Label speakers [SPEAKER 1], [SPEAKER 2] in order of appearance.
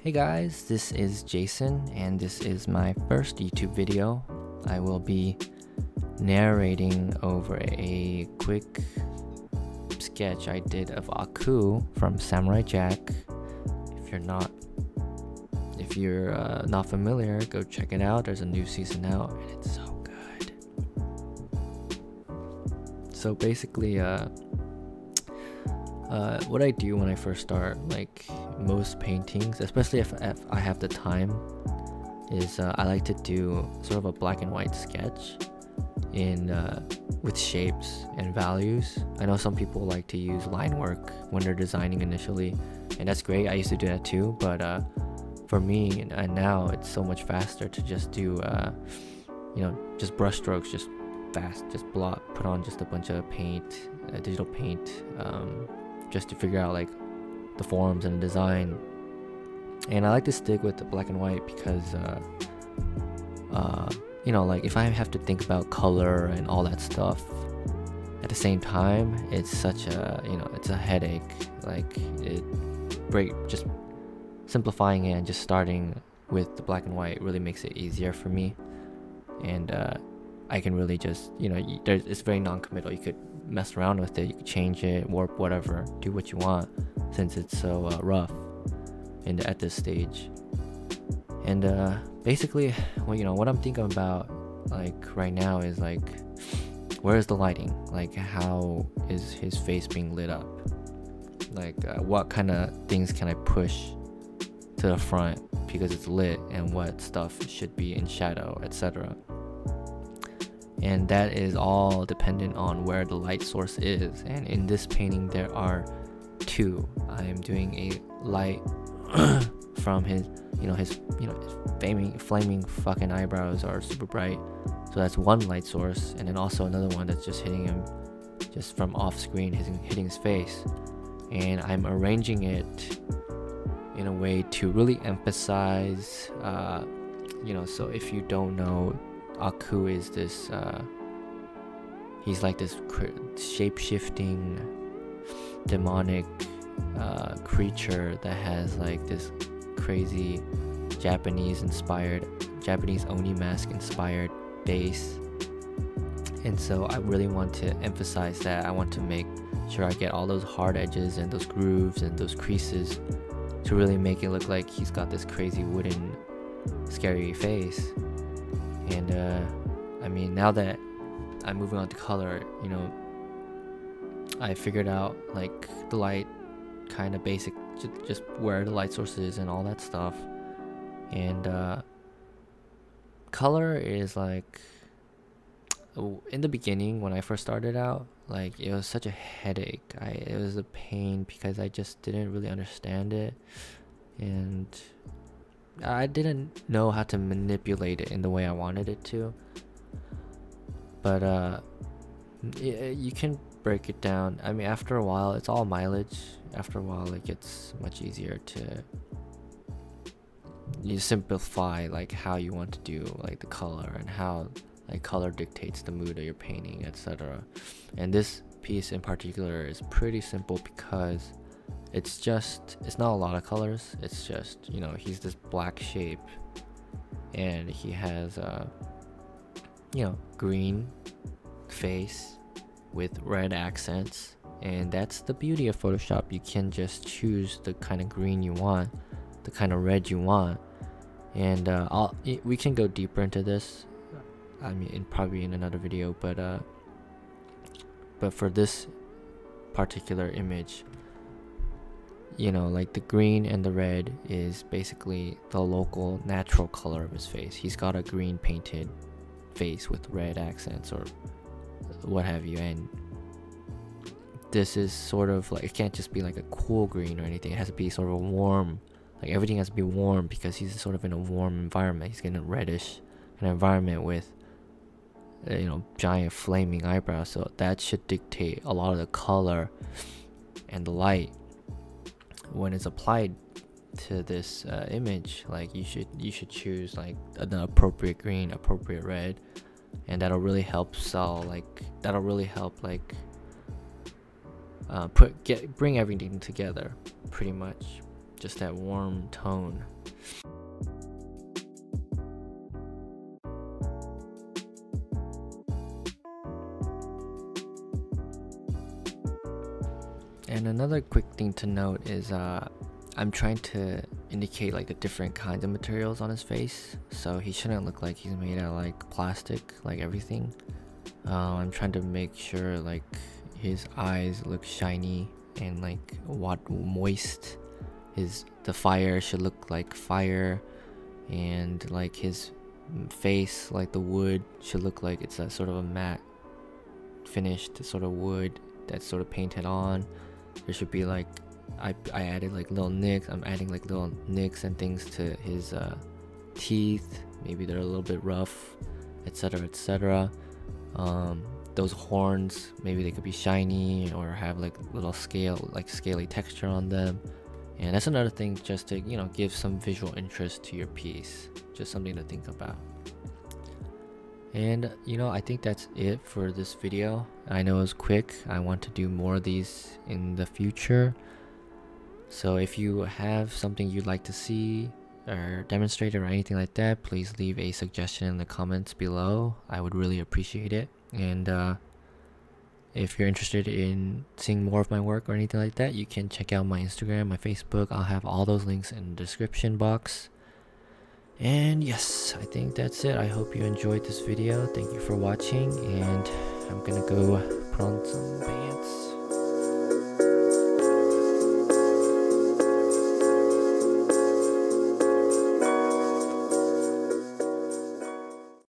[SPEAKER 1] Hey guys, this is Jason, and this is my first YouTube video. I will be narrating over a quick sketch I did of Aku from Samurai Jack. If you're not, if you're uh, not familiar, go check it out. There's a new season out, and it's so good. So basically, uh, uh, what I do when I first start, like most paintings, especially if, if I have the time, is uh, I like to do sort of a black and white sketch in uh, with shapes and values. I know some people like to use line work when they're designing initially, and that's great. I used to do that too, but uh, for me and now it's so much faster to just do, uh, you know, just brush strokes, just fast, just blot, put on just a bunch of paint, digital paint. Um, just to figure out like the forms and the design. And I like to stick with the black and white because, uh, uh, you know, like if I have to think about color and all that stuff at the same time, it's such a, you know, it's a headache. Like it break just simplifying it and just starting with the black and white really makes it easier for me. And uh, I can really just, you know, there's, it's very non-committal. You could mess around with it. You can change it, warp, whatever, do what you want, since it's so uh, rough and at this stage. And uh, basically, well, you know, what I'm thinking about, like right now, is like, where is the lighting? Like, how is his face being lit up? Like, uh, what kind of things can I push to the front because it's lit, and what stuff should be in shadow, etc and that is all dependent on where the light source is. And in this painting there are two. I am doing a light from his you know his you know his flaming flaming fucking eyebrows are super bright. So that's one light source. And then also another one that's just hitting him just from off screen hitting, hitting his face. And i'm arranging it in a way to really emphasize uh, you know so if you don't know Aku is this, uh, he's like this shape shifting demonic uh, creature that has like this crazy Japanese inspired, Japanese Oni mask inspired base. And so I really want to emphasize that. I want to make sure I get all those hard edges and those grooves and those creases to really make it look like he's got this crazy wooden scary face and uh, I mean now that I'm moving on to color you know I figured out like the light kind of basic just where the light source is and all that stuff. And uh, color is like in the beginning when I first started out like it was such a headache. I it was a pain because I just didn't really understand it. And I didn't know how to manipulate it in the way I wanted it to. But uh, you can break it down. I mean, after a while, it's all mileage. After a while, it gets much easier to you simplify like how you want to do like the color and how like color dictates the mood of your painting, etc. And this piece in particular is pretty simple because it's just it's not a lot of colors. It's just you know he's this black shape. And he has a you know green face with red accents. And that's the beauty of photoshop. You can just choose the kind of green you want the kind of red you want. And uh, I'll, we can go deeper into this I mean in, probably in another video but uh but for this particular image you know, like the green and the red is basically the local natural color of his face. He's got a green painted face with red accents or what have you. And this is sort of like, it can't just be like a cool green or anything. It has to be sort of a warm, like everything has to be warm because he's sort of in a warm environment. He's in a reddish an environment with, uh, you know, giant flaming eyebrows. So that should dictate a lot of the color and the light when it's applied to this uh, image like you should you should choose like the appropriate green appropriate red and that'll really help sell like that'll really help like uh, put get bring everything together pretty much just that warm tone. And another quick thing to note is uh, I'm trying to indicate like the different kinds of materials on his face. So he shouldn't look like he's made out of like plastic, like everything. Uh, I'm trying to make sure like his eyes look shiny and like what moist. His the fire should look like fire, and like his face, like the wood, should look like it's a sort of a matte finished sort of wood that's sort of painted on there should be like I, I added like little nicks. I'm adding like little nicks and things to his uh, teeth. Maybe they're a little bit rough etc etc um, those horns maybe they could be shiny or have like little scale like scaly texture on them. And that's another thing just to you know give some visual interest to your piece. Just something to think about and you know, I think that's it for this video. I know it was quick. I want to do more of these in the future. So if you have something you'd like to see or demonstrated or anything like that, please leave a suggestion in the comments below. I would really appreciate it. And uh, if you're interested in seeing more of my work or anything like that, you can check out my Instagram, my Facebook. I'll have all those links in the description box. And yes, I think that's it. I hope you enjoyed this video. Thank you for watching and I'm gonna go put on some pants.